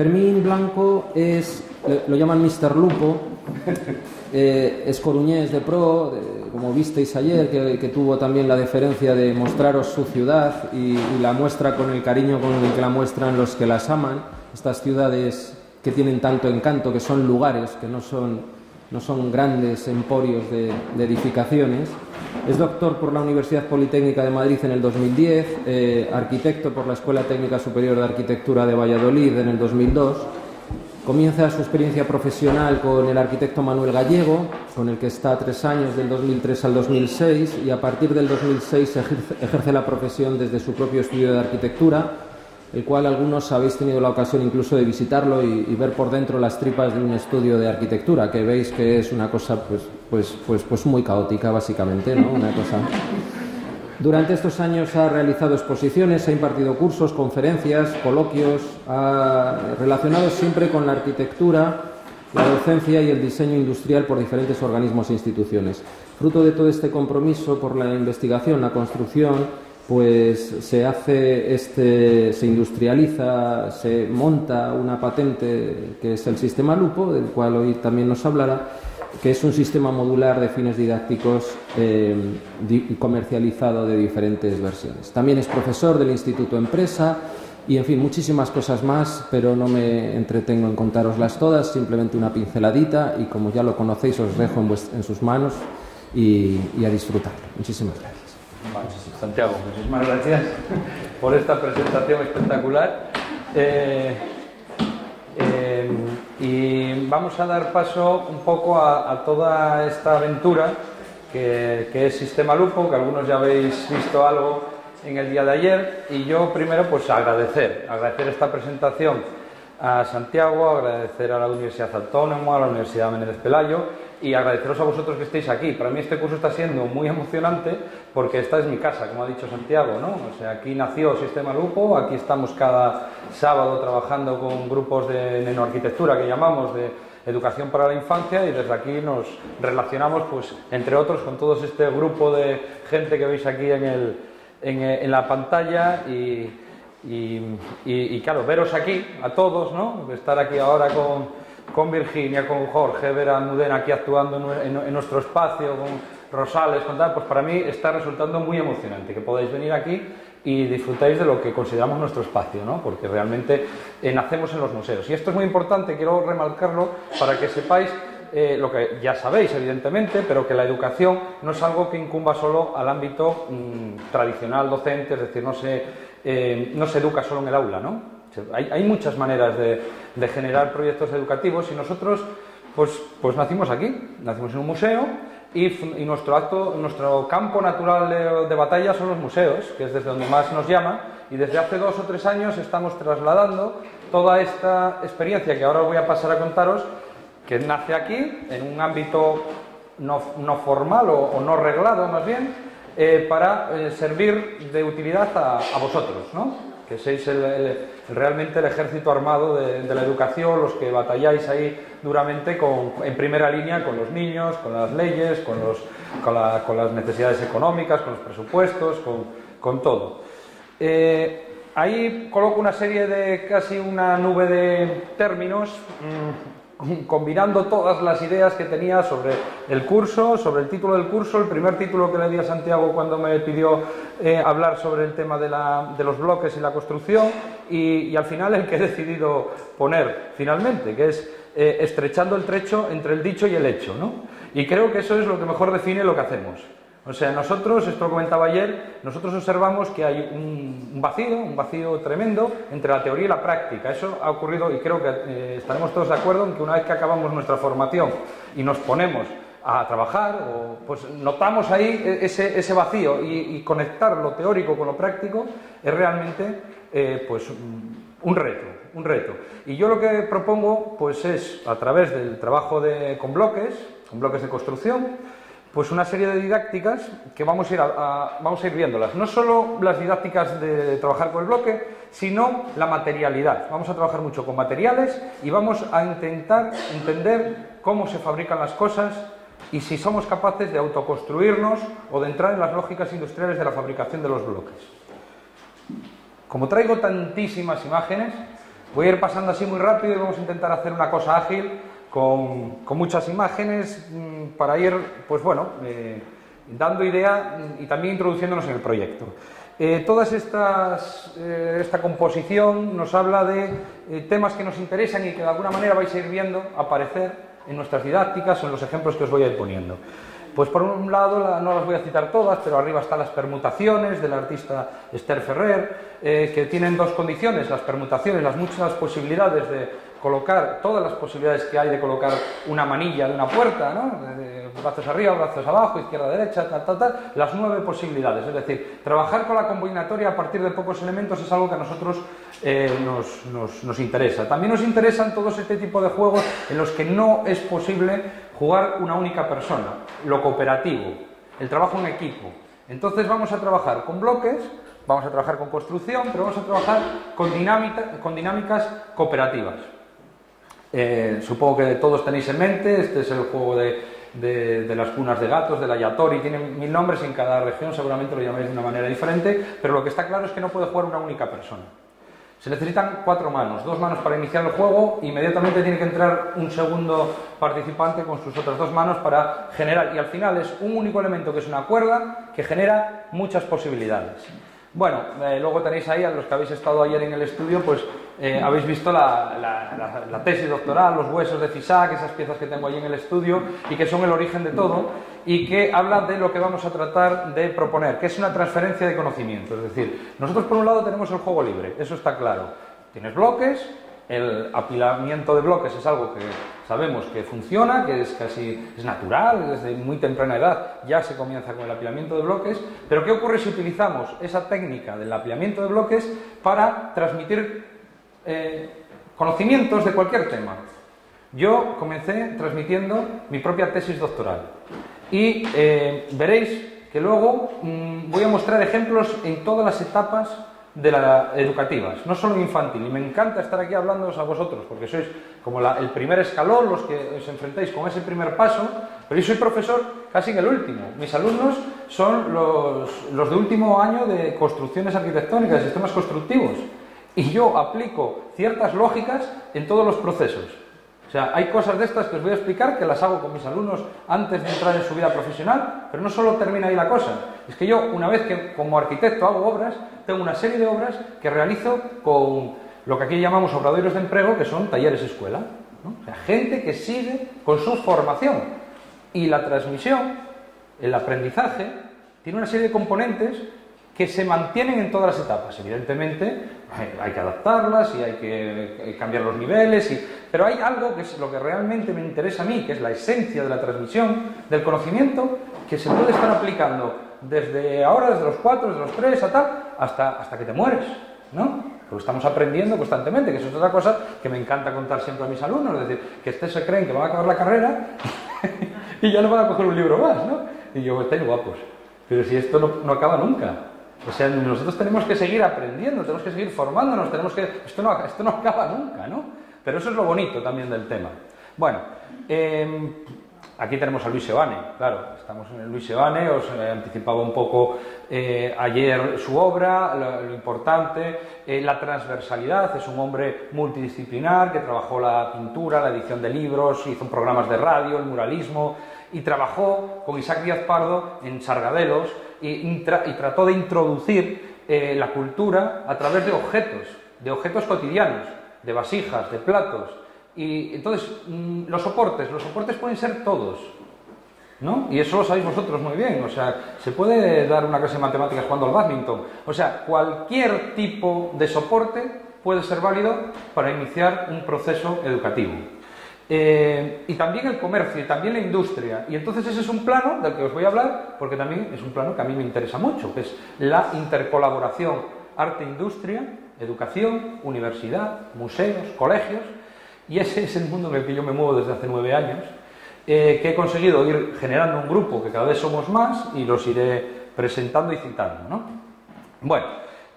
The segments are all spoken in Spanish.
Fermín Blanco es, lo llaman Mr. Lupo, eh, es coruñés de pro, como visteis ayer, que, tuvo también la deferencia de mostraros su ciudad y, la muestra con el cariño con el que la muestran los que las aman, estas ciudades que tienen tanto encanto, que son lugares, que no son, no son grandes emporios de, edificaciones. Es doctor por la Universidad Politécnica de Madrid en el 2010, eh, arquitecto por la Escuela Técnica Superior de Arquitectura de Valladolid en el 2002 Comienza su experiencia profesional con el arquitecto Manuel Gallego, con el que está tres años, del 2003 al 2006, y a partir del 2006 ejerce, la profesión desde su propio estudio de arquitectura, el cual algunos habéis tenido la ocasión incluso de visitarlo y, ver por dentro las tripas de un estudio de arquitectura, que veis que es una cosa pues, pues, pues, pues muy caótica, básicamente, ¿no? Una cosa durante estos años ha realizado exposiciones, ha impartido cursos, conferencias, coloquios, relacionados siempre con la arquitectura, la docencia y el diseño industrial por diferentes organismos e instituciones. Fruto de todo este compromiso por la investigación, la construcción, pues se hace este, se industrializa, se monta una patente que es el sistema Lupo, del cual hoy también nos hablará, que es un sistema modular de fines didácticos eh, comercializado de diferentes versiones. También es profesor del Instituto Empresa y, en fin, muchísimas cosas más, pero no me entretengo en contároslas todas, simplemente una pinceladita y, como ya lo conocéis, os dejo en, sus manos y, a disfrutar. Muchísimas gracias. Santiago, muchísimas gracias por esta presentación espectacular. Eh, eh, y vamos a dar paso un poco a, toda esta aventura que, es Sistema Lupo, que algunos ya habéis visto algo en el día de ayer. Y yo primero pues agradecer, agradecer esta presentación a Santiago, agradecer a la Universidad Autónoma, a la Universidad Menéndez Pelayo y agradeceros a vosotros que estéis aquí. Para mí este curso está siendo muy emocionante porque esta es mi casa, como ha dicho Santiago, ¿no? O sea, aquí nació Sistema Lupo, aquí estamos cada sábado trabajando con grupos de nenoarquitectura que llamamos de educación para la infancia y desde aquí nos relacionamos, pues, entre otros, con todo este grupo de gente que veis aquí en, el, en, la pantalla y, y, claro, veros aquí a todos, ¿no? Estar aquí ahora con con Virginia, con Jorge, ver a Mudena aquí actuando en, nuestro espacio, con Rosales, con tal, pues para mí está resultando muy emocionante que podáis venir aquí y disfrutáis de lo que consideramos nuestro espacio, ¿no? porque realmente eh, nacemos en los museos. Y esto es muy importante, quiero remarcarlo para que sepáis eh, lo que ya sabéis, evidentemente, pero que la educación no es algo que incumba solo al ámbito mm, tradicional docente, es decir, no se, eh, no se educa solo en el aula, ¿no? Hay, muchas maneras de, generar proyectos educativos y nosotros pues, pues nacimos aquí, nacimos en un museo y, nuestro, acto, nuestro campo natural de, batalla son los museos, que es desde donde más nos llama y desde hace dos o tres años estamos trasladando toda esta experiencia que ahora voy a pasar a contaros, que nace aquí en un ámbito no, formal o, no reglado más bien, eh, para eh, servir de utilidad a, a vosotros, ¿no? Que sois realmente el ejército armado de, la educación, los que batalláis ahí duramente en primera línea con los niños, con las leyes, con, las necesidades económicas, con los presupuestos, con, todo. Eh, ahí coloco una serie de casi una nube de términos. Mm, combinando todas las ideas que tenía sobre el curso, sobre el título del curso, el primer título que le di a Santiago cuando me pidió eh, hablar sobre el tema de, los bloques y la construcción, y, al final el que he decidido poner finalmente, que es eh, estrechando el trecho entre el dicho y el hecho. ¿no? Y creo que eso es lo que mejor define lo que hacemos. O sea, nosotros, esto lo comentaba ayer, nosotros observamos que hay un vacío, un vacío tremendo entre la teoría y la práctica. Eso ha ocurrido y creo que eh, estaremos todos de acuerdo en que una vez que acabamos nuestra formación y nos ponemos a trabajar, pues notamos ahí e-, ese, vacío y, conectar lo teórico con lo práctico es realmente eh, pues, un reto, un reto. Y yo lo que propongo pues es, a través del trabajo de, con bloques, con bloques de construcción, pues una serie de didácticas que vamos a, ir vamos a ir viéndolas. No solo las didácticas de trabajar con el bloque, sino la materialidad. Vamos a trabajar mucho con materiales y vamos a intentar entender cómo se fabrican las cosas y si somos capaces de autoconstruirnos o de entrar en las lógicas industriales de la fabricación de los bloques. Como traigo tantísimas imágenes, Voy a ir pasando así muy rápido y vamos a intentar hacer una cosa ágil con, muchas imágenes mm, para ir, pues bueno, eh, dando idea y también introduciéndonos en el proyecto. Eh, toda eh, esta composición nos habla de temas que nos interesan y que de alguna manera vais a ir viendo aparecer en nuestras didácticas o en los ejemplos que os voy a ir poniendo. Pues por un lado, no las voy a citar todas, pero arriba están las permutaciones del artista Esther Ferrer, que tienen dos condiciones, las permutaciones, las muchas posibilidades de colocar todas las posibilidades que hay de colocar una manilla de una puerta, ¿no? brazos arriba, brazos abajo, izquierda, derecha, tal, tal, tal, las nueve posibilidades. Es decir, trabajar con la combinatoria a partir de pocos elementos es algo que a nosotros eh, nos, nos interesa. También nos interesan todos este tipo de juegos en los que no es posible jugar una única persona, lo cooperativo, el trabajo en equipo. Entonces vamos a trabajar con bloques, vamos a trabajar con construcción, pero vamos a trabajar con, con dinámicas cooperativas. Eh, supongo que todos tenéis en mente, este es el juego de, las cunas de gatos, de la Yatori, tiene mil nombres en cada región seguramente lo llamáis de una manera diferente, pero lo que está claro es que no puede jugar una única persona. Se necesitan cuatro manos, dos manos para iniciar el juego, inmediatamente tiene que entrar un segundo participante con sus otras dos manos para generar, y al final es un único elemento que es una cuerda que genera muchas posibilidades. Bueno, eh, luego tenéis ahí a los que habéis estado ayer en el estudio, pues eh, habéis visto la, tesis doctoral, los huesos de Fisac, esas piezas que tengo ahí en el estudio y que son el origen de todo y que habla de lo que vamos a tratar de proponer, que es una transferencia de conocimiento. Es decir, nosotros por un lado tenemos el juego libre, eso está claro. Tienes bloques, el apilamiento de bloques es algo que sabemos que funciona, que es casi es natural, desde muy temprana edad ya se comienza con el apilamiento de bloques, pero ¿qué ocurre si utilizamos esa técnica del apilamiento de bloques para transmitir eh, conocimientos de cualquier tema. Yo comencé transmitiendo mi propia tesis doctoral y eh, veréis que luego mm, voy a mostrar ejemplos en todas las etapas de las educativas, no solo infantil. Y me encanta estar aquí hablándoos a vosotros, porque sois como el primer escalón, los que os enfrentáis con ese primer paso, pero yo soy profesor casi en el último. Mis alumnos son los, los de último año de construcciones arquitectónicas, de sistemas constructivos y yo aplico ciertas lógicas en todos los procesos. O sea, hay cosas de estas que os voy a explicar que las hago con mis alumnos antes de entrar en su vida profesional, pero no solo termina ahí la cosa. Es que yo, una vez que como arquitecto hago obras, tengo una serie de obras que realizo con lo que aquí llamamos obradoiros de empleo, que son talleres escuela. O sea, gente que sigue con su formación. Y la transmisión, el aprendizaje, tiene una serie de componentes que se mantienen en todas las etapas. Evidentemente, eh, hay que adaptarlas y hay que cambiar los niveles, y... pero hay algo que es lo que realmente me interesa a mí, que es la esencia de la transmisión del conocimiento, que se puede estar aplicando desde ahora, desde los cuatro, desde los tres, hasta, hasta que te mueres, ¿no? Porque estamos aprendiendo constantemente, que eso es otra cosa que me encanta contar siempre a mis alumnos, es decir, que estés se creen que van a acabar la carrera y ya no van a coger un libro más, ¿no? Y yo, estáis guapos, pero si esto no, no acaba nunca, o sea, nosotros tenemos que seguir aprendiendo, tenemos que seguir formándonos, tenemos que... Esto no, esto no acaba nunca, ¿no? Pero eso es lo bonito también del tema. Bueno, em, aquí tenemos a Luis Sebane, claro, estamos en Luis Sebane, os anticipaba un poco eh, ayer su obra, lo, importante, eh, la transversalidad, es un hombre multidisciplinar que trabajó la pintura, la edición de libros, hizo programas de radio, el muralismo, y trabajó con Isaac Díaz Pardo en Sargadelos, y, trató de introducir eh, la cultura a través de objetos, de objetos cotidianos, de vasijas, de platos. Y entonces, mm, los soportes, los soportes pueden ser todos, ¿no? Y eso lo sabéis vosotros muy bien, o sea, se puede dar una clase de matemáticas jugando al badminton. O sea, cualquier tipo de soporte puede ser válido para iniciar un proceso educativo. Eh, y también el comercio y también la industria. Y entonces ese es un plano del que os voy a hablar, porque también es un plano que a mí me interesa mucho, que es la intercolaboración arte-industria, educación, universidad, museos, colegios. Y ese es el mundo en el que yo me muevo desde hace nueve años, eh, que he conseguido ir generando un grupo que cada vez somos más y los iré presentando y citando. ¿no? Bueno,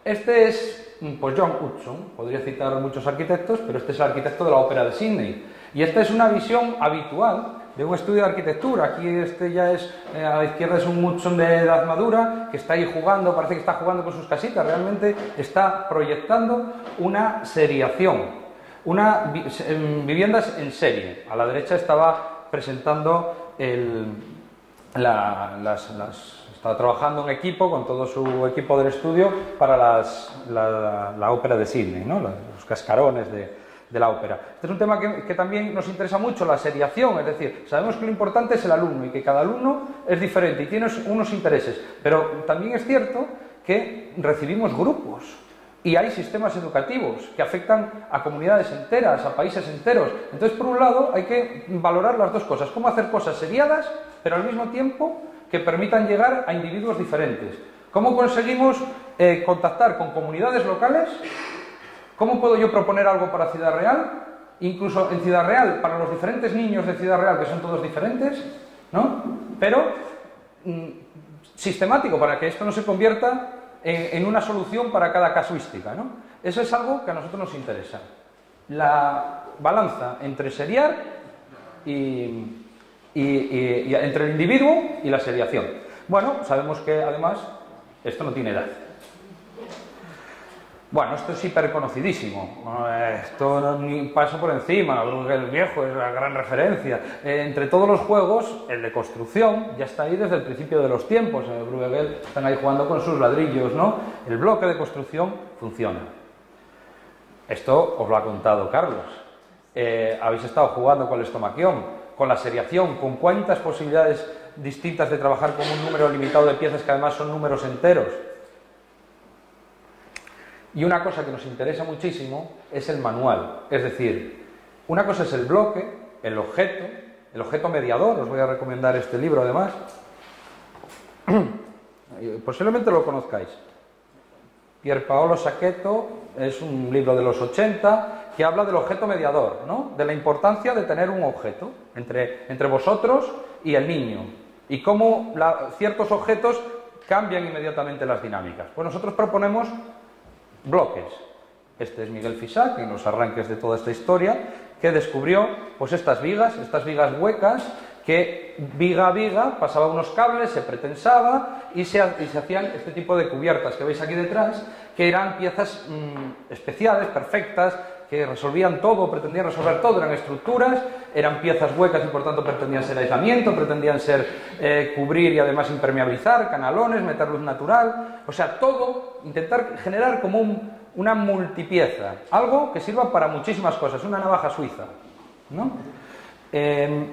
este es pues John Hudson, podría citar muchos arquitectos, pero este es el arquitecto de la ópera de Sydney y esta es una visión habitual de un estudio de arquitectura. Aquí este ya es, eh, a la izquierda es un Hudson de edad madura, que está ahí jugando, parece que está jugando con sus casitas, realmente está proyectando una seriación. una viviendas en serie. A la derecha estaba presentando el, las, estaba trabajando en equipo con todo su equipo del estudio para la, ópera de Sydney, ¿no? los cascarones de, de la ópera. Este es un tema que, también nos interesa mucho, la seriación, es decir, sabemos que lo importante es el alumno y que cada alumno es diferente y tiene unos intereses, pero también es cierto que recibimos grupos y hay sistemas educativos que afectan a comunidades enteras, a países enteros. Entonces, por un lado, hay que valorar las dos cosas, cómo hacer cosas seriadas, pero al mismo tiempo que permitan llegar a individuos diferentes. ¿Cómo conseguimos eh, contactar con comunidades locales ¿Cómo puedo yo proponer algo para Ciudad Real? Incluso en Ciudad Real, para los diferentes niños de Ciudad Real, que son todos diferentes, ¿no? Pero mm, sistemático, para que esto no se convierta en, una solución para cada casuística, ¿no? Eso es algo que a nosotros nos interesa. La balanza entre seriar y, y entre el individuo y la seriación. Bueno, sabemos que además esto no tiene edad. Bueno, esto es hiper conocidísimo. Esto ni paso por encima. El viejo es la gran referencia. Eh, entre todos los juegos, el de construcción ya está ahí desde el principio de los tiempos. En Bruegel están ahí jugando con sus ladrillos, ¿no? El bloque de construcción funciona. Esto os lo ha contado Carlos. Eh, habéis estado jugando con el estomaquión, con la seriación, con cuántas posibilidades distintas de trabajar con un número limitado de piezas que además son números enteros. Y una cosa que nos interesa muchísimo es el manual. Es decir, una cosa es el bloque, el objeto, el objeto mediador, os voy a recomendar este libro además. Posiblemente lo conozcáis. Pier Paolo Sacchetto es un libro de los 80 que habla del objeto mediador, ¿no? de la importancia de tener un objeto entre, entre vosotros y el niño y cómo ciertos objetos cambian inmediatamente las dinámicas. Pues nosotros proponemos bloques. Este es Miguel Fisac, en los arranques de toda esta historia, que descubrió pues estas vigas, estas vigas huecas, que viga a viga pasaba unos cables, se pretensaba y se, hacían este tipo de cubiertas que veis aquí detrás, que eran piezas mm, especiales, perfectas, que resolvían todo, pretendían resolver todo, eran estructuras, eran piezas huecas y por tanto pretendían ser aislamiento, pretendían ser eh, cubrir y además impermeabilizar, canalones, meter luz natural, o sea, todo, intentar generar como una multipieza, algo que sirva para muchísimas cosas, una navaja suiza, ¿no? Em,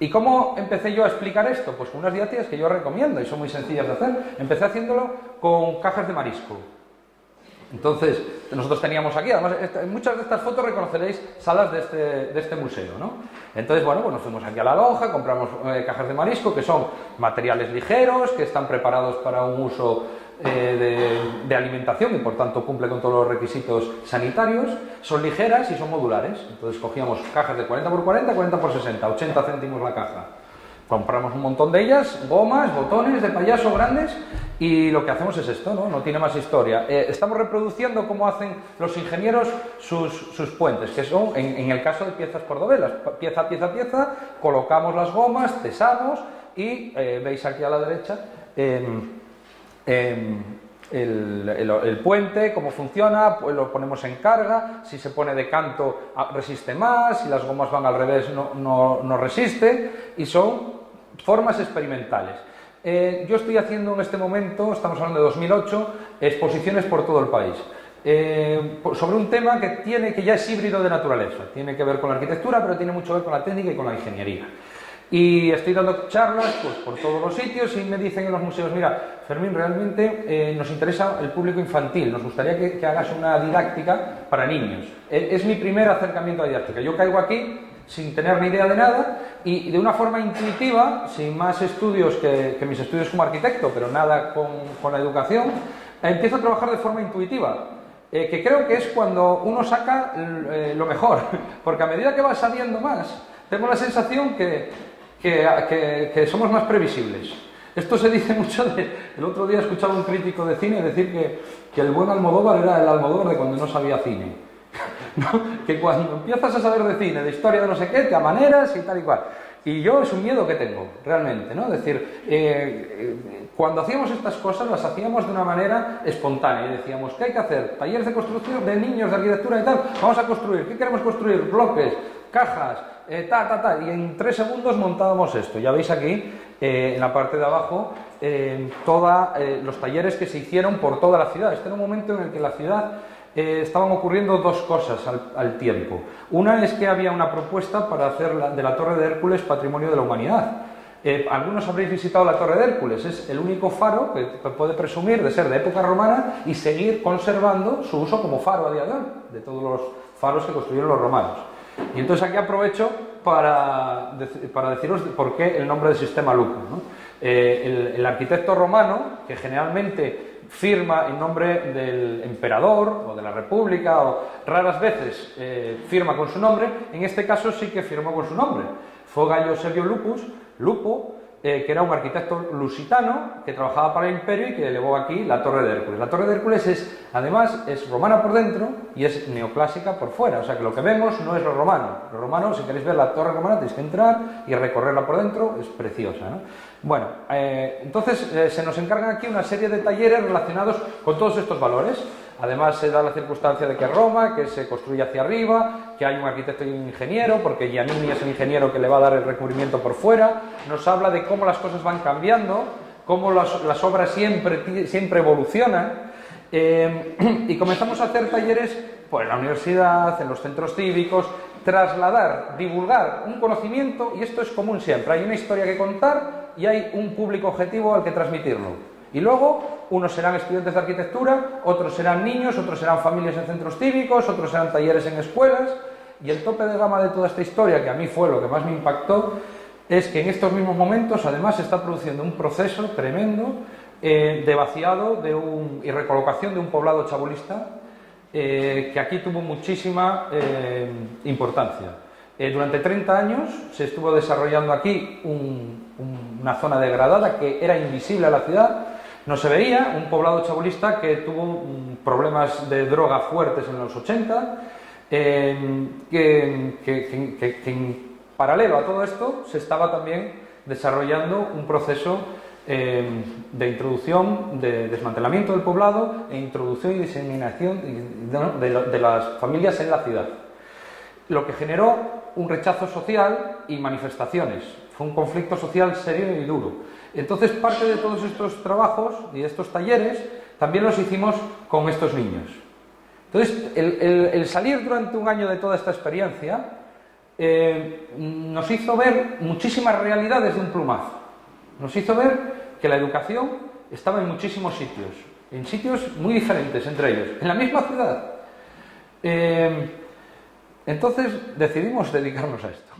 ¿Y cómo empecé yo a explicar esto? Pues con unas didácticas que yo recomiendo y son muy sencillas de hacer. Empecé haciéndolo con cajas de marisco. Entonces, nosotros teníamos aquí, además, en muchas de estas fotos reconoceréis salas de este, de este museo, ¿no? Entonces, bueno, pues nos fuimos aquí a la lonja, compramos eh, cajas de marisco, que son materiales ligeros, que están preparados para un uso eh, de, alimentación y por tanto cumple con todos los requisitos sanitarios, son ligeras y son modulares. Entonces cogíamos cajas de 40 x 40, 40 x 60, 80 céntimos la caja. Compramos un montón de ellas, gomas, botones de payaso grandes y lo que hacemos es esto, ¿no? No tiene más historia. Eh, estamos reproduciendo cómo hacen los ingenieros sus, puentes, que son, en, el caso de piezas por dovelas, pieza, pieza, pieza, colocamos las gomas, cesamos y eh, veis aquí a la derecha em, em, el, puente, cómo funciona, pues lo ponemos en carga, si se pone de canto ah, resiste más, si las gomas van al revés no, no, no resiste y son formas experimentales. Eh, yo estoy haciendo en este momento, estamos hablando de 2008, exposiciones por todo el país. Eh, sobre un tema que tiene que ya es híbrido de naturaleza, tiene que ver con la arquitectura, pero tiene mucho que ver con la técnica y con la ingeniería. Y estoy dando charlas pues, por todos los sitios y me dicen en los museos, mira, Fermín, realmente eh, nos interesa el público infantil, nos gustaría que, hagas una didáctica para niños. es mi primer acercamiento a didáctica. Yo caigo aquí sin tener ni idea de nada y de una forma intuitiva, sin más estudios que, mis estudios como arquitecto, pero nada con, la educación, empiezo a trabajar de forma intuitiva. Eh, que creo que es cuando uno saca eh, lo mejor, porque a medida que va sabiendo más, tengo la sensación que, que, somos más previsibles. Esto se dice mucho. El otro día he escuchado a un crítico de cine decir que, que el buen Almodóvar era el Almodóvar de cuando no sabía cine. que cuando empiezas a saber de cine, de historia de no sé qué, te amaneras y tal y cual. Y yo es un miedo que tengo, realmente, ¿no? Es decir, eh, cuando hacíamos estas cosas las hacíamos de una manera espontánea decíamos, ¿qué hay que hacer? Talleres de construcción de niños, de arquitectura y tal, vamos a construir, ¿qué queremos construir? Bloques, cajas, eh, ta, ta, ta, y en tres segundos montábamos esto. Ya veis aquí, eh, en la parte de abajo, todos los talleres que se hicieron por toda la ciudad. Este era un momento en el que la ciudad eh, estaban ocurriendo dos cosas al, tiempo. Una es que había una propuesta para hacer de la Torre de Hércules patrimonio de la humanidad. Eh, algunos habréis visitado la Torre de Hércules, es el único faro que puede presumir de ser de época romana y seguir conservando su uso como faro a día de hoy, de todos los faros que construyeron los romanos. Y entonces aquí aprovecho para, para deciros por qué el nombre del sistema Lupo. Eh, el arquitecto romano, que generalmente firma en nombre del emperador o de la república o raras veces eh, firma con su nombre, en este caso sí que firmó con su nombre. Fue Gallo Sergio Lupus, Lupo, eh, que era un arquitecto lusitano que trabajaba para el imperio y que elevó aquí la Torre de Hércules. La Torre de Hércules es, además, es romana por dentro y es neoclásica por fuera, o sea que lo que vemos no es lo romano. Lo romano, si queréis ver la Torre romana, tenéis que entrar y recorrerla por dentro, es preciosa. Bueno, eh, entonces eh, se nos encargan aquí una serie de talleres relacionados con todos estos valores. Además se da la circunstancia de que Roma, que se construye hacia arriba, que hay un arquitecto y un ingeniero, porque Giannini es el ingeniero que le va a dar el recubrimiento por fuera. Nos habla de cómo las cosas van cambiando, cómo las, obras siempre, evolucionan. Eh, y comenzamos a hacer talleres pues, en la universidad, en los centros cívicos, trasladar, divulgar un conocimiento, y esto es común siempre. Hay una historia que contar y hay un público objetivo al que transmitirlo. Y luego, unos serán estudiantes de arquitectura, otros serán niños, otros serán familias en centros cívicos, otros serán talleres en escuelas. Y el tope de gama de toda esta historia, que a mí fue lo que más me impactó, es que en estos mismos momentos, además, se está produciendo un proceso tremendo eh, de vaciado de un, y recolocación de un poblado chabulista eh, que aquí tuvo muchísima eh, importancia. durante 30 años se estuvo desarrollando aquí una zona degradada que era invisible a la ciudad no se veía, un poblado chabulista que tuvo mm, problemas de droga fuertes en los 80, em, que, en paralelo a todo esto se estaba también desarrollando un proceso em, de introducción, de desmantelamiento del poblado e introducción y diseminación de las familias en la ciudad. Lo que generó un rechazo social y manifestaciones. Fue un conflicto social serio y duro. Entonces, parte de todos estos trabajos y estos talleres también los hicimos con estos niños. Entonces, el, salir durante un año de toda esta experiencia eh, nos hizo ver muchísimas realidades de un plumazo. Nos hizo ver que la educación estaba en muchísimos sitios, en sitios muy diferentes entre ellos, en la misma ciudad. Eh, entonces decidimos dedicarnos a esto.